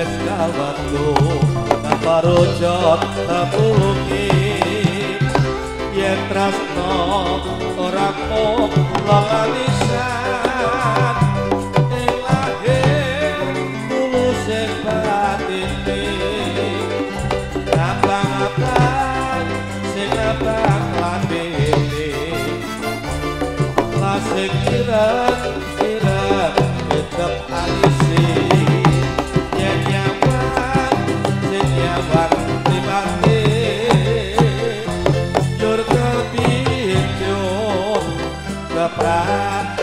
wis kawatu tanpa rojot tabuki yen tresno ora kok lalisan ing lahir tulus batine abang-abang sing abang latine lasik kirat kirat tetep alisi pra